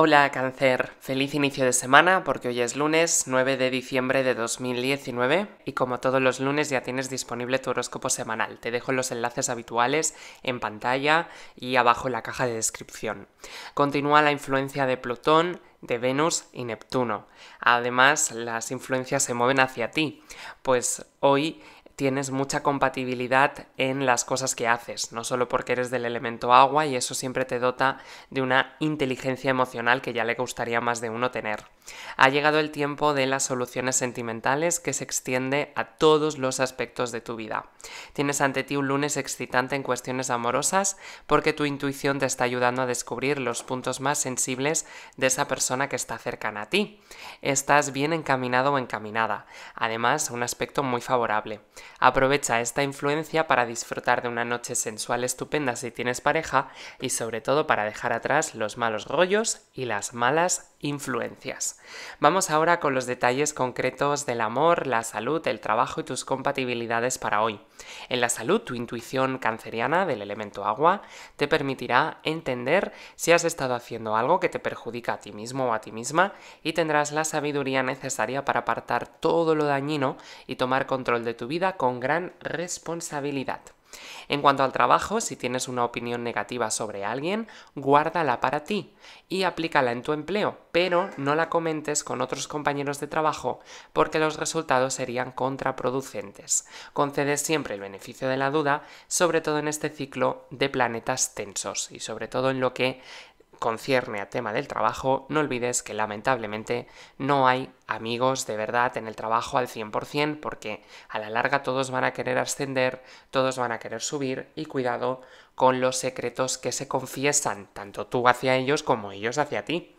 Hola cáncer, feliz inicio de semana porque hoy es lunes 9 de diciembre de 2019 y como todos los lunes ya tienes disponible tu horóscopo semanal. Te dejo los enlaces habituales en pantalla y abajo en la caja de descripción. Continúa la influencia de Plutón, de Venus y Neptuno. Además, las influencias se mueven hacia ti, pues hoy tienes mucha compatibilidad en las cosas que haces, no solo porque eres del elemento agua y eso siempre te dota de una inteligencia emocional que ya le gustaría más de uno tener. Ha llegado el tiempo de las soluciones sentimentales que se extiende a todos los aspectos de tu vida. Tienes ante ti un lunes excitante en cuestiones amorosas porque tu intuición te está ayudando a descubrir los puntos más sensibles de esa persona que está cercana a ti. Estás bien encaminado o encaminada. Además, un aspecto muy favorable. Aprovecha esta influencia para disfrutar de una noche sensual estupenda si tienes pareja y sobre todo para dejar atrás los malos rollos y las malas influencias. Vamos ahora con los detalles concretos del amor, la salud, el trabajo y tus compatibilidades para hoy. En la salud, tu intuición canceriana del elemento agua te permitirá entender si has estado haciendo algo que te perjudica a ti mismo o a ti misma y tendrás la sabiduría necesaria para apartar todo lo dañino y tomar control de tu vida con gran responsabilidad. En cuanto al trabajo, si tienes una opinión negativa sobre alguien, guárdala para ti y aplícala en tu empleo, pero no la comentes con otros compañeros de trabajo porque los resultados serían contraproducentes. Concede siempre el beneficio de la duda, sobre todo en este ciclo de planetas tensos y sobre todo en lo que concierne a tema del trabajo, no olvides que lamentablemente no hay amigos de verdad en el trabajo al 100% porque a la larga todos van a querer ascender, todos van a querer subir y cuidado con los secretos que se confiesan, tanto tú hacia ellos como ellos hacia ti.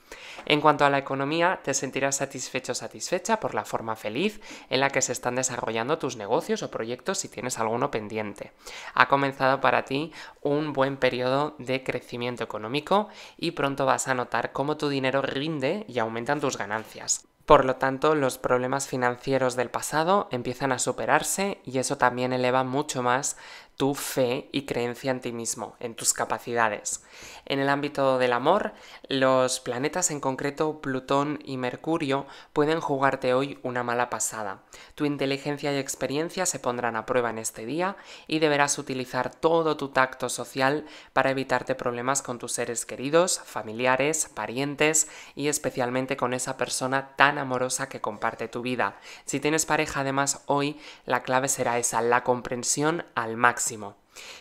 En cuanto a la economía, te sentirás satisfecho o satisfecha por la forma feliz en la que se están desarrollando tus negocios o proyectos si tienes alguno pendiente. Ha comenzado para ti un buen periodo de crecimiento económico y pronto vas a notar cómo tu dinero rinde y aumentan tus ganancias. Por lo tanto, los problemas financieros del pasado empiezan a superarse y eso también eleva mucho más tu fe y creencia en ti mismo, en tus capacidades. En el ámbito del amor, los planetas en concreto Plutón y Mercurio pueden jugarte hoy una mala pasada. Tu inteligencia y experiencia se pondrán a prueba en este día y deberás utilizar todo tu tacto social para evitarte problemas con tus seres queridos, familiares, parientes y especialmente con esa persona tan amorosa que comparte tu vida. Si tienes pareja además hoy, la clave será esa, la comprensión al máximo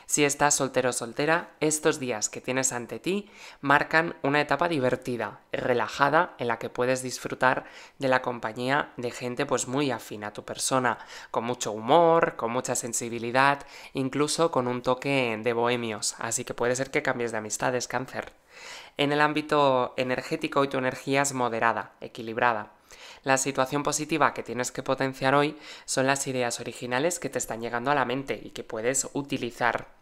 si estás soltero o soltera, estos días que tienes ante ti marcan una etapa divertida, relajada, en la que puedes disfrutar de la compañía de gente pues muy afín a tu persona, con mucho humor, con mucha sensibilidad, incluso con un toque de bohemios, así que puede ser que cambies de amistades, cáncer. En el ámbito energético hoy tu energía es moderada, equilibrada. La situación positiva que tienes que potenciar hoy son las ideas originales que te están llegando a la mente y que puedes utilizar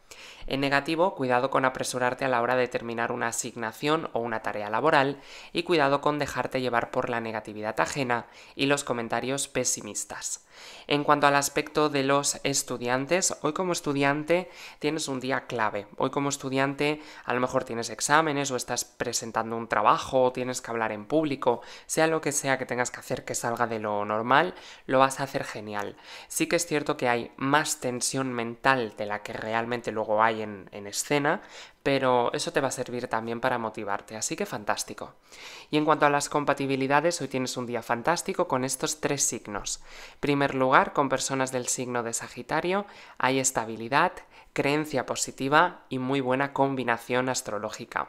en negativo, cuidado con apresurarte a la hora de terminar una asignación o una tarea laboral y cuidado con dejarte llevar por la negatividad ajena y los comentarios pesimistas. En cuanto al aspecto de los estudiantes, hoy como estudiante tienes un día clave. Hoy como estudiante a lo mejor tienes exámenes o estás presentando un trabajo o tienes que hablar en público, sea lo que sea que tengas que hacer que salga de lo normal, lo vas a hacer genial. Sí que es cierto que hay más tensión mental de la que realmente luego hay en, escena, pero eso te va a servir también para motivarte, así que fantástico. Y en cuanto a las compatibilidades, hoy tienes un día fantástico con estos tres signos. Primer lugar, con personas del signo de Sagitario, hay estabilidad, creencia positiva y muy buena combinación astrológica.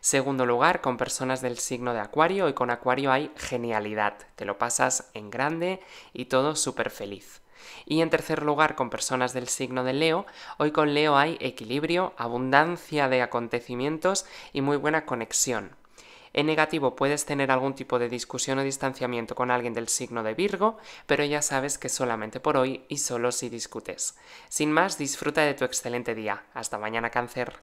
Segundo lugar, con personas del signo de Acuario, y con Acuario hay genialidad, te lo pasas en grande y todo súper feliz. Y en tercer lugar, con personas del signo de Leo, hoy con Leo hay equilibrio, abundancia de acontecimientos y muy buena conexión. En negativo puedes tener algún tipo de discusión o distanciamiento con alguien del signo de Virgo, pero ya sabes que solamente por hoy y solo si discutes. Sin más, disfruta de tu excelente día. Hasta mañana cáncer.